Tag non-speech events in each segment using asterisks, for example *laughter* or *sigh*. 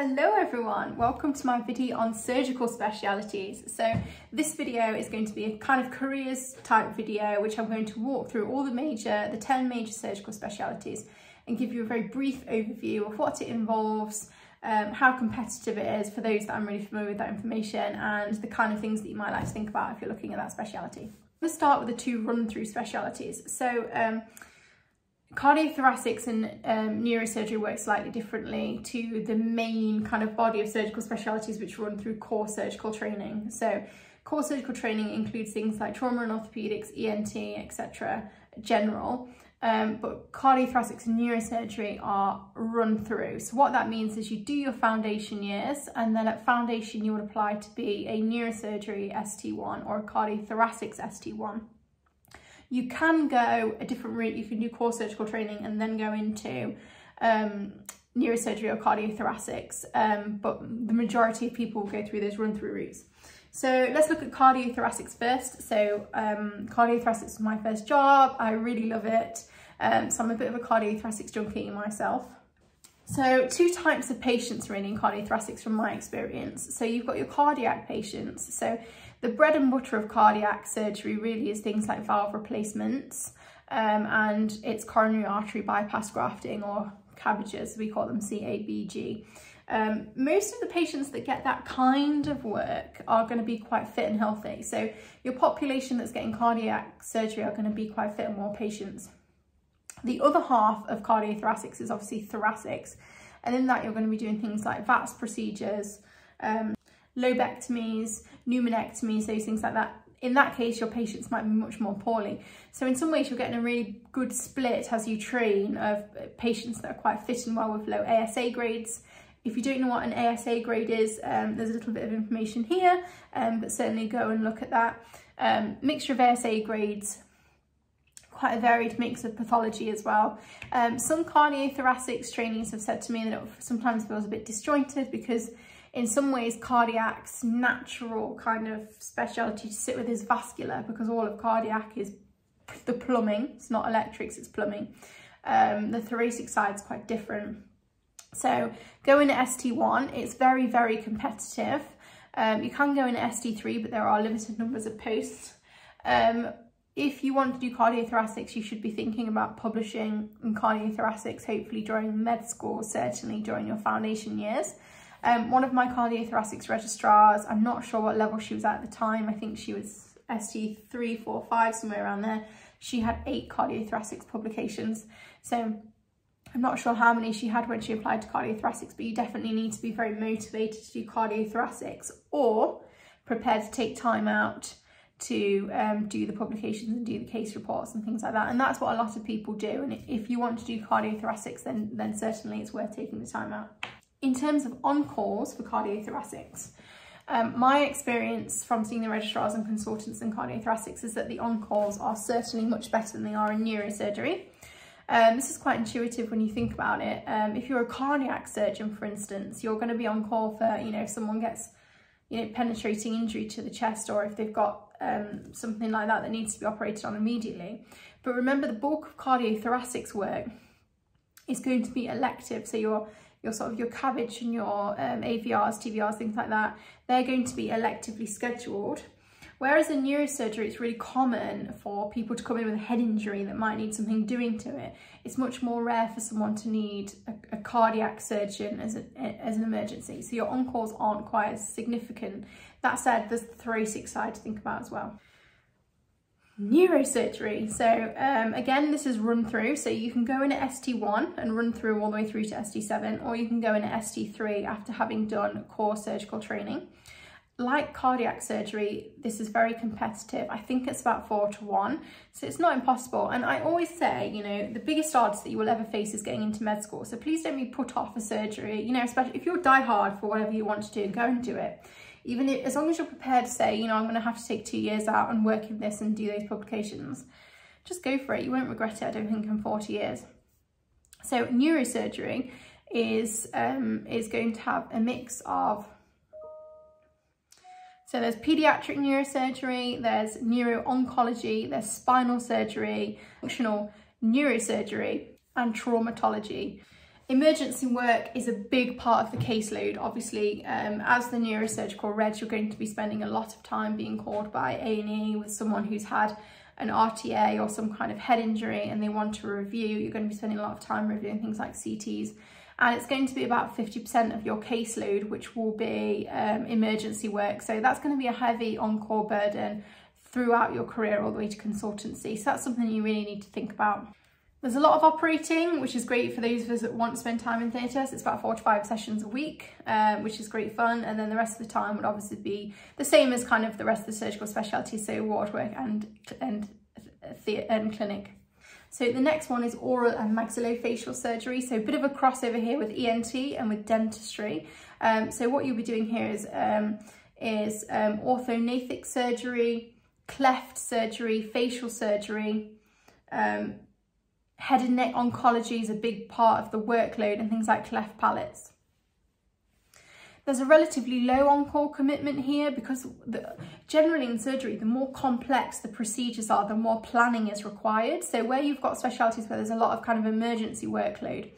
Hello everyone, welcome to my video on surgical specialities. So this video is going to be a kind of careers type video which I'm going to walk through all the major, the 10 major surgical specialities and give you a very brief overview of what it involves, um, how competitive it is for those that I'm really familiar with that information and the kind of things that you might like to think about if you're looking at that speciality. Let's start with the two run through specialities. So um, Cardiothoracics and um, neurosurgery work slightly differently to the main kind of body of surgical specialities which run through core surgical training. So core surgical training includes things like trauma and orthopedics, ENT, etc., general. Um, but cardiothoracics and neurosurgery are run through. So what that means is you do your foundation years and then at foundation you would apply to be a neurosurgery ST1 or a cardiothoracics ST1. You can go a different route. You can do core surgical training and then go into um, neurosurgery or cardiothoracics, um, but the majority of people go through those run-through routes. So let's look at cardiothoracics first. So um, cardiothoracics is my first job. I really love it. Um, so I'm a bit of a cardiothoracics junkie myself. So two types of patients really in cardiothoracics from my experience. So you've got your cardiac patients. So the bread and butter of cardiac surgery really is things like valve replacements um, and it's coronary artery bypass grafting or CABGs, we call them CABG. Um, most of the patients that get that kind of work are going to be quite fit and healthy. So your population that's getting cardiac surgery are going to be quite fit and well patients. The other half of cardiothoracics is obviously thoracics. And in that you're going to be doing things like VATS procedures, um, lobectomies, pneumonectomies, those things like that. In that case, your patients might be much more poorly. So in some ways, you're getting a really good split as you train of patients that are quite fit and well with low ASA grades. If you don't know what an ASA grade is, um, there's a little bit of information here, um, but certainly go and look at that. Um, mixture of ASA grades, quite a varied mix of pathology as well. Um, some cardiothoracics trainees have said to me that it sometimes feels a bit disjointed because in some ways cardiac's natural kind of specialty to sit with is vascular because all of cardiac is the plumbing, it's not electrics, it's plumbing. Um, the thoracic side is quite different. So going to ST1, it's very, very competitive. Um, you can go in ST3, but there are limited numbers of posts. Um, if you want to do cardiothoracics, you should be thinking about publishing in cardiothoracics, hopefully during med school, certainly during your foundation years. Um, one of my cardiothoracics registrars, I'm not sure what level she was at at the time. I think she was ST 3, 4, 5, somewhere around there. She had eight cardiothoracics publications. So I'm not sure how many she had when she applied to cardiothoracics, but you definitely need to be very motivated to do cardiothoracics or prepared to take time out to um, do the publications and do the case reports and things like that. And that's what a lot of people do. And if you want to do cardiothoracics, then, then certainly it's worth taking the time out. In terms of on-calls for cardiothoracics, um, my experience from seeing the registrars and consultants in cardiothoracics is that the on-calls are certainly much better than they are in neurosurgery. Um, this is quite intuitive when you think about it. Um, if you're a cardiac surgeon, for instance, you're going to be on call for, you know, if someone gets, you know, penetrating injury to the chest or if they've got um, something like that that needs to be operated on immediately. But remember the bulk of cardiothoracics work is going to be elective. So you're your sort of your CABG and your um, AVRs, TVRs, things like that, they're going to be electively scheduled. Whereas in neurosurgery, it's really common for people to come in with a head injury that might need something doing to it. It's much more rare for someone to need a, a cardiac surgeon as, a, as an emergency. So your on-calls aren't quite as significant. That said, there's the thoracic side to think about as well neurosurgery. So um, again, this is run through. So you can go in at ST1 and run through all the way through to ST7, or you can go in at ST3 after having done core surgical training. Like cardiac surgery, this is very competitive. I think it's about four to one, so it's not impossible. And I always say, you know, the biggest odds that you will ever face is getting into med school. So please don't be put off a surgery, you know, especially if you're die hard for whatever you want to do, go and do it even if, as long as you're prepared to say, you know, I'm going to have to take two years out and work in this and do those publications, just go for it. You won't regret it, I don't think, in 40 years. So neurosurgery is, um, is going to have a mix of so there's pediatric neurosurgery, there's neuro-oncology, there's spinal surgery, functional neurosurgery, and traumatology. Emergency work is a big part of the caseload. Obviously, um, as the neurosurgical reg, you're going to be spending a lot of time being called by A&E with someone who's had an RTA or some kind of head injury and they want to review. You're going to be spending a lot of time reviewing things like CTs and it's going to be about 50% of your caseload, which will be um, emergency work. So that's going to be a heavy on-call burden throughout your career all the way to consultancy. So that's something you really need to think about. There's a lot of operating, which is great for those of us that want to spend time in theatre. So it's about four to five sessions a week, um, which is great fun. And then the rest of the time would obviously be the same as kind of the rest of the surgical specialties, so ward work and, and, and clinic. So the next one is oral and maxillofacial surgery. So a bit of a crossover here with ENT and with dentistry. Um, so what you'll be doing here is, um, is um, orthognathic surgery, cleft surgery, facial surgery, um, head and neck oncology is a big part of the workload and things like cleft palates. There's a relatively low on-call commitment here because the, generally in surgery, the more complex the procedures are, the more planning is required. So where you've got specialties where there's a lot of kind of emergency workload,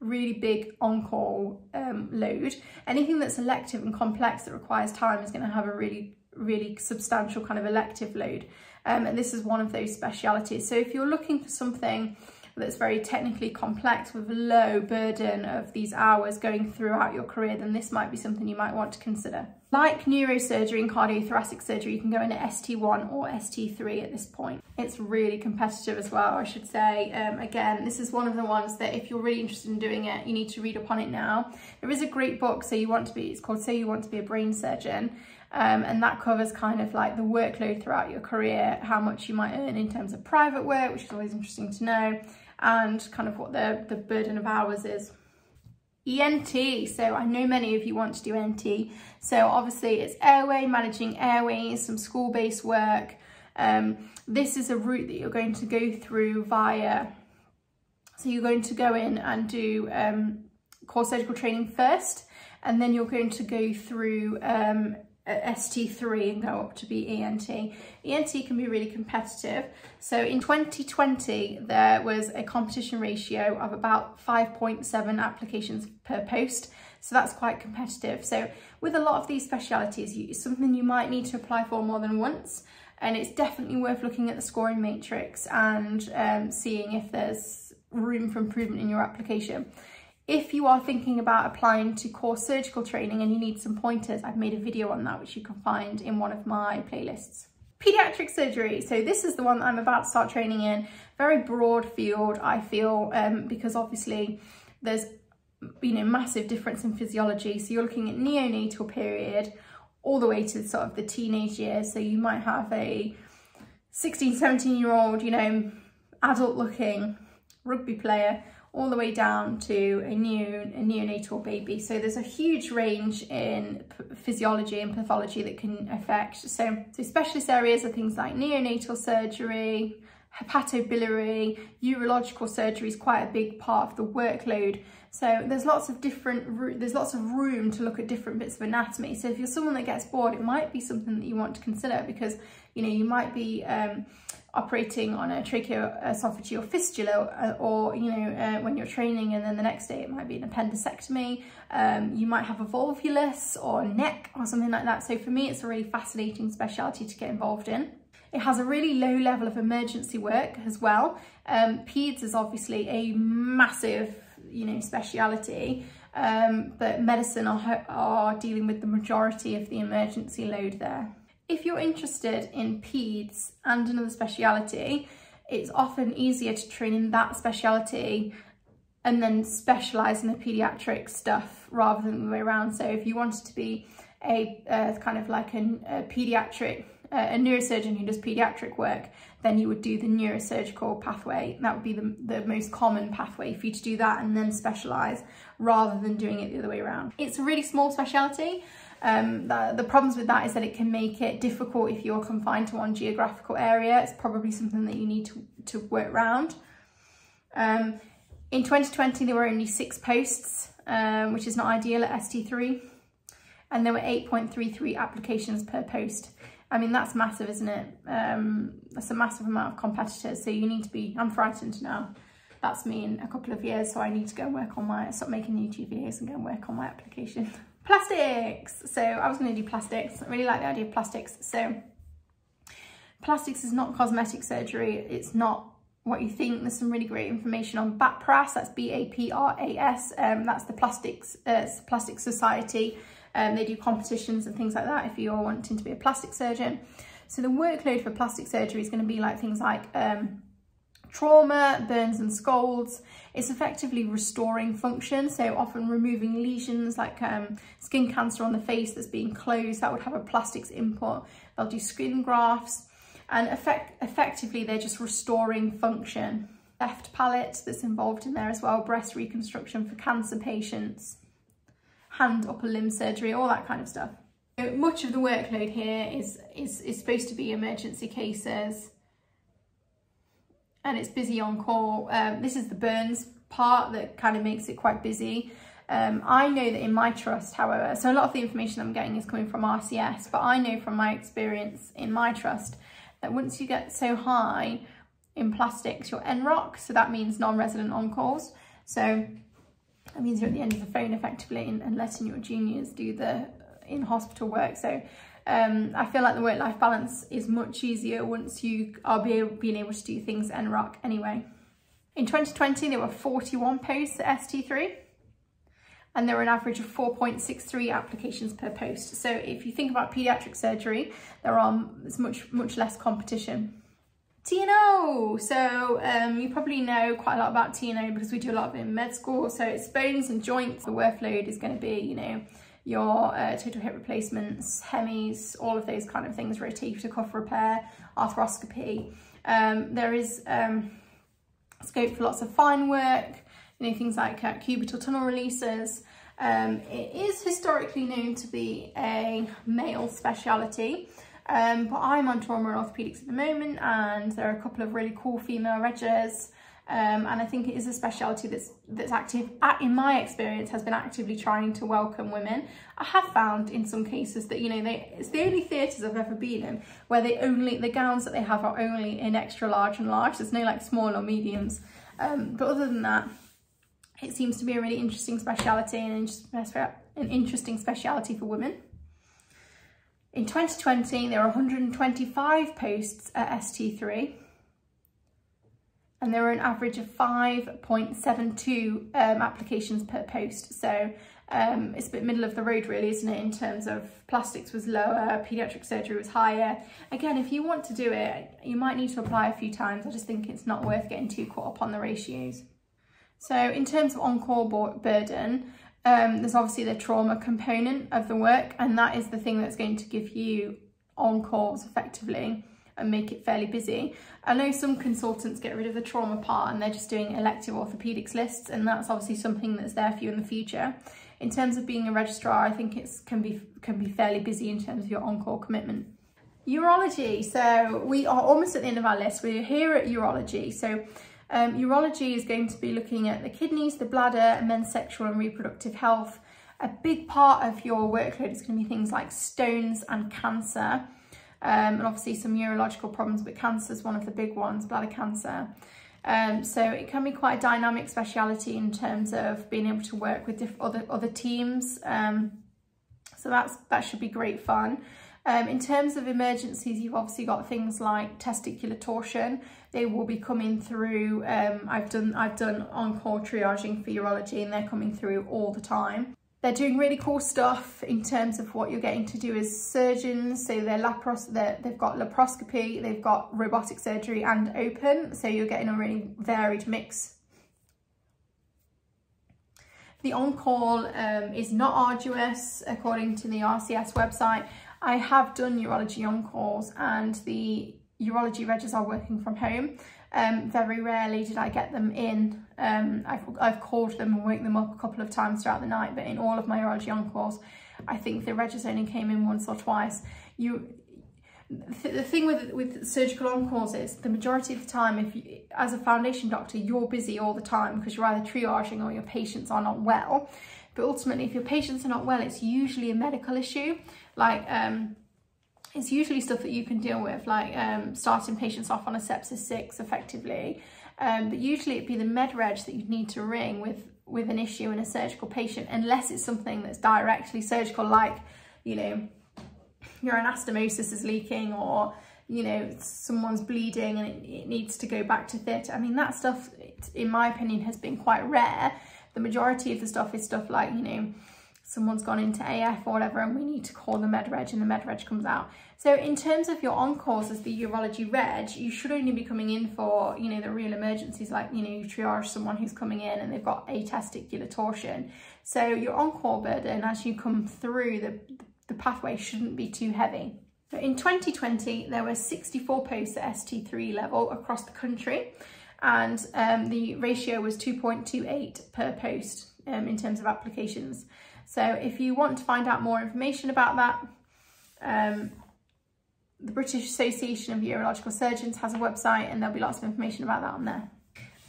really big on-call um, load, anything that's elective and complex that requires time is going to have a really, really substantial kind of elective load. Um, and this is one of those specialities. So if you're looking for something that's very technically complex with a low burden of these hours going throughout your career, then this might be something you might want to consider. Like neurosurgery and cardiothoracic surgery, you can go into ST1 or ST3 at this point. It's really competitive as well, I should say. Um, again, this is one of the ones that if you're really interested in doing it, you need to read up on it now. There is a great book, So You Want to Be, it's called So You Want to Be a Brain Surgeon. Um, and that covers kind of like the workload throughout your career, how much you might earn in terms of private work, which is always interesting to know, and kind of what the, the burden of hours is. ENT, so I know many of you want to do ENT. So obviously it's airway, managing airways, some school-based work. Um, this is a route that you're going to go through via, so you're going to go in and do um, core surgical training first, and then you're going to go through um, ST3 and go up to be ENT. ENT can be really competitive. So in 2020, there was a competition ratio of about 5.7 applications per post. So that's quite competitive. So with a lot of these specialities, it's something you might need to apply for more than once. And it's definitely worth looking at the scoring matrix and um, seeing if there's room for improvement in your application. If you are thinking about applying to core surgical training and you need some pointers, I've made a video on that which you can find in one of my playlists. Pediatric surgery, so this is the one that I'm about to start training in. Very broad field, I feel, um, because obviously there's you know massive difference in physiology. So you're looking at neonatal period all the way to sort of the teenage years. So you might have a 16, 17 year old, you know, adult looking rugby player all the way down to a new a neonatal baby. So there's a huge range in physiology and pathology that can affect. So, so specialist areas are things like neonatal surgery, hepatobiliary, urological surgery is quite a big part of the workload. So there's lots of different, there's lots of room to look at different bits of anatomy. So if you're someone that gets bored, it might be something that you want to consider because, you know, you might be um, operating on a tracheoesophageal fistula uh, or, you know, uh, when you're training and then the next day it might be an appendicectomy. Um, you might have a volvulus or NEC or something like that. So for me, it's a really fascinating specialty to get involved in. It has a really low level of emergency work as well. Um, PEDS is obviously a massive, you know, speciality, um, but medicine are, are dealing with the majority of the emergency load there. If you're interested in PEDS and another speciality, it's often easier to train in that speciality and then specialise in the paediatric stuff rather than the way around. So if you wanted to be a uh, kind of like an, a paediatric, uh, a neurosurgeon who does paediatric work, then you would do the neurosurgical pathway. That would be the, the most common pathway for you to do that and then specialise rather than doing it the other way around. It's a really small speciality um, the, the problems with that is that it can make it difficult if you're confined to one geographical area. It's probably something that you need to, to work around. Um, in 2020, there were only six posts, um, which is not ideal at ST3. And there were 8.33 applications per post. I mean, that's massive, isn't it? Um, that's a massive amount of competitors. So you need to be, I'm frightened now. that's me in a couple of years. So I need to go and work on my, stop making YouTube videos and go and work on my application. *laughs* plastics. So I was going to do plastics. I really like the idea of plastics. So plastics is not cosmetic surgery. It's not what you think. There's some really great information on BAPRAS. That's B-A-P-R-A-S. Um, that's the Plastics uh, Plastic Society. Um, they do competitions and things like that if you're wanting to be a plastic surgeon. So the workload for plastic surgery is going to be like things like um, trauma, burns and scalds. It's effectively restoring function, so often removing lesions like um, skin cancer on the face that's being closed, that would have a plastics input. They'll do skin grafts and effect effectively they're just restoring function. Cleft palate that's involved in there as well, breast reconstruction for cancer patients, hand upper limb surgery, all that kind of stuff. Much of the workload here is, is, is supposed to be emergency cases and it's busy on call. Um, this is the burns part that kind of makes it quite busy. Um, I know that in my trust, however, so a lot of the information I'm getting is coming from RCS, but I know from my experience in my trust that once you get so high in plastics, you're NROC, so that means non-resident on-calls. So that means you're at the end of the phone effectively and, and letting your juniors do the in-hospital work. So um, I feel like the work-life balance is much easier once you are be able, being able to do things NROC anyway. In 2020, there were 41 posts at ST3 and there were an average of 4.63 applications per post. So if you think about paediatric surgery, there are much, much less competition. T&O, so um, you probably know quite a lot about T&O because we do a lot of it in med school. So it's bones and joints. The workload is going to be, you know, your uh, total hip replacements, hemis, all of those kind of things, rotator cuff repair, arthroscopy. Um, there is um, scope for lots of fine work, you know, things like uh, cubital tunnel releases. Um, it is historically known to be a male speciality, um, but I'm on trauma and orthopedics at the moment and there are a couple of really cool female regs um, and I think it is a speciality that's that's active, in my experience, has been actively trying to welcome women. I have found in some cases that, you know, they it's the only theatres I've ever been in where they only, the gowns that they have are only in extra large and large. There's no like small or mediums. Um, but other than that, it seems to be a really interesting speciality and an interesting speciality for women. In 2020, there were 125 posts at ST3 and there were an average of 5.72 um, applications per post. So um, it's a bit middle of the road really, isn't it, in terms of plastics was lower, paediatric surgery was higher. Again, if you want to do it, you might need to apply a few times. I just think it's not worth getting too caught up on the ratios. So in terms of on-call burden, um, there's obviously the trauma component of the work, and that is the thing that's going to give you on-calls effectively and make it fairly busy. I know some consultants get rid of the trauma part and they're just doing elective orthopedics lists and that's obviously something that's there for you in the future. In terms of being a registrar, I think it can be, can be fairly busy in terms of your on-call commitment. Urology, so we are almost at the end of our list. We're here at urology. So um, urology is going to be looking at the kidneys, the bladder, men's sexual and reproductive health. A big part of your workload is going to be things like stones and cancer um, and obviously some neurological problems, but cancer is one of the big ones, bladder cancer. Um, so it can be quite a dynamic speciality in terms of being able to work with other, other teams. Um, so that's that should be great fun. Um, in terms of emergencies, you've obviously got things like testicular torsion. They will be coming through. Um, I've done I've done on-call triaging for urology, and they're coming through all the time. They're doing really cool stuff in terms of what you're getting to do as surgeons. So they're lapros they're, they've got laparoscopy, they've got robotic surgery and open. So you're getting a really varied mix. The on-call um, is not arduous according to the RCS website. I have done urology on-calls and the urology regs are working from home. Um, very rarely did I get them in. Um, I've, I've called them and woke them up a couple of times throughout the night, but in all of my urology on-calls, I think the regs only came in once or twice. You, th the thing with with surgical on-calls is the majority of the time, if you, as a foundation doctor, you're busy all the time because you're either triaging or your patients are not well. But ultimately, if your patients are not well, it's usually a medical issue, like um, it's usually stuff that you can deal with, like um, starting patients off on a sepsis 6 effectively. Um, but usually it'd be the med reg that you'd need to ring with, with an issue in a surgical patient, unless it's something that's directly surgical, like, you know, your anastomosis is leaking or, you know, someone's bleeding and it, it needs to go back to theatre. I mean, that stuff, in my opinion, has been quite rare. The majority of the stuff is stuff like, you know, someone's gone into AF or whatever and we need to call the med reg and the med reg comes out. So in terms of your on-calls as the urology reg, you should only be coming in for, you know, the real emergencies like, you know, you triage someone who's coming in and they've got a testicular torsion. So your on-call burden as you come through the, the pathway shouldn't be too heavy. So in 2020, there were 64 posts at ST3 level across the country and um, the ratio was 2.28 per post um, in terms of applications. So if you want to find out more information about that, um, the British Association of Urological Surgeons has a website and there'll be lots of information about that on there.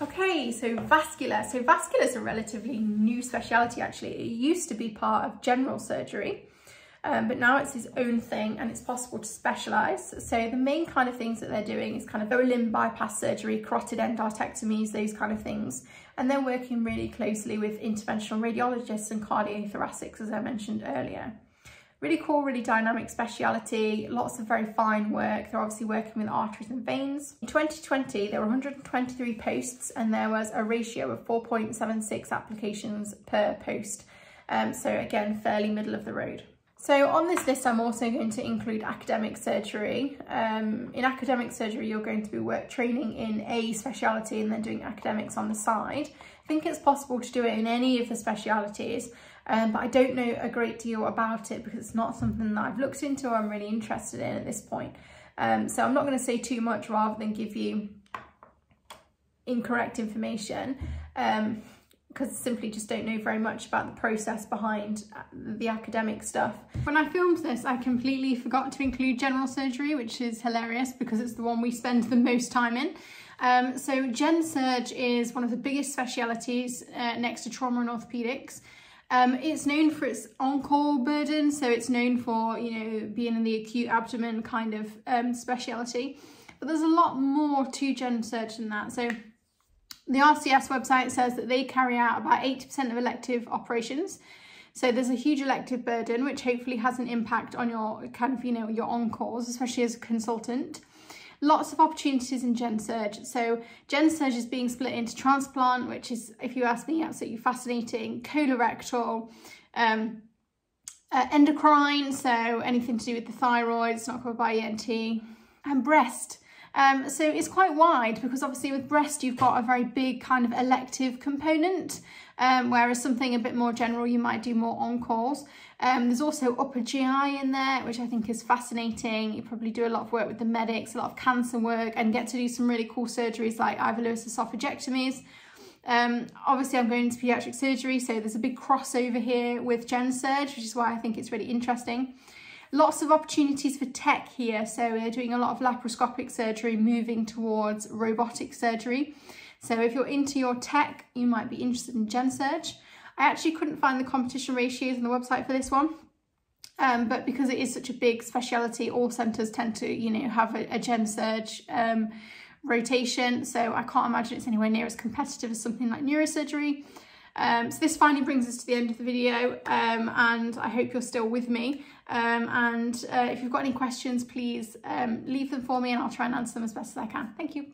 Okay, so vascular. So vascular is a relatively new speciality actually. It used to be part of general surgery, um, but now it's its own thing and it's possible to specialise. So the main kind of things that they're doing is kind of lower limb bypass surgery, carotid endarterectomies, those kind of things. And they're working really closely with interventional radiologists and cardiothoracics, as I mentioned earlier. Really cool, really dynamic speciality, lots of very fine work. They're obviously working with arteries and veins. In 2020, there were 123 posts and there was a ratio of 4.76 applications per post. Um, so again, fairly middle of the road. So on this list, I'm also going to include academic surgery. Um, in academic surgery, you're going to be work training in a speciality and then doing academics on the side. I think it's possible to do it in any of the specialities, um, but I don't know a great deal about it because it's not something that I've looked into or I'm really interested in at this point. Um, so I'm not going to say too much rather than give you incorrect information. Um, because I simply just don't know very much about the process behind uh, the academic stuff. When I filmed this, I completely forgot to include general surgery, which is hilarious because it's the one we spend the most time in. Um, so Gen Surg is one of the biggest specialities uh, next to trauma and orthopedics. Um, it's known for its on-call burden, so it's known for, you know, being in the acute abdomen kind of um, speciality. But there's a lot more to Gen Surg than that. So the RCS website says that they carry out about 80% of elective operations. So there's a huge elective burden, which hopefully has an impact on your kind of, you know, your on-calls, especially as a consultant. Lots of opportunities in Gen Surg. So Gen Surg is being split into transplant, which is, if you ask me, absolutely fascinating, colorectal, um, uh, endocrine, so anything to do with the thyroid, it's not covered by ENT, and breast. Um, so it's quite wide because obviously with breast you've got a very big kind of elective component, um, whereas something a bit more general you might do more on calls. Um, there's also upper GI in there, which I think is fascinating. You probably do a lot of work with the medics, a lot of cancer work, and get to do some really cool surgeries like Ivor Lewis esophagectomies. Um, obviously, I'm going into paediatric surgery, so there's a big crossover here with Gen Surg, which is why I think it's really interesting. Lots of opportunities for tech here. So we're doing a lot of laparoscopic surgery, moving towards robotic surgery. So if you're into your tech, you might be interested in Gen Surg. I actually couldn't find the competition ratios on the website for this one. Um, but because it is such a big speciality, all centres tend to, you know, have a, a Gen Surg um, rotation. So I can't imagine it's anywhere near as competitive as something like neurosurgery. Um, so this finally brings us to the end of the video um, and I hope you're still with me. Um, and uh, if you've got any questions, please um, leave them for me and I'll try and answer them as best as I can. Thank you. Bye.